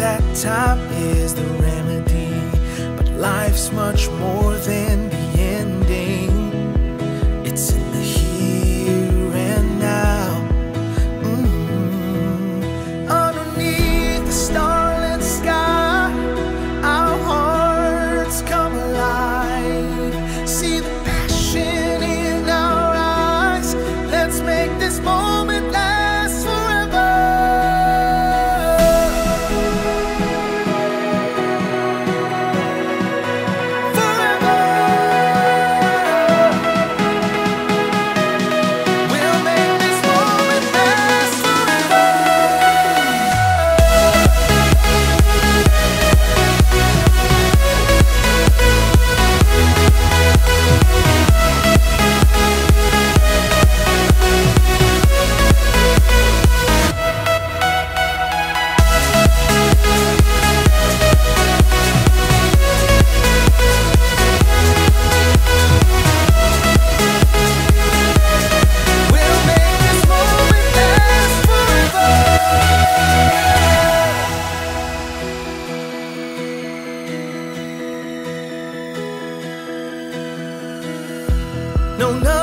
that time is the remedy. But life's much more than No, nothing